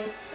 Mm.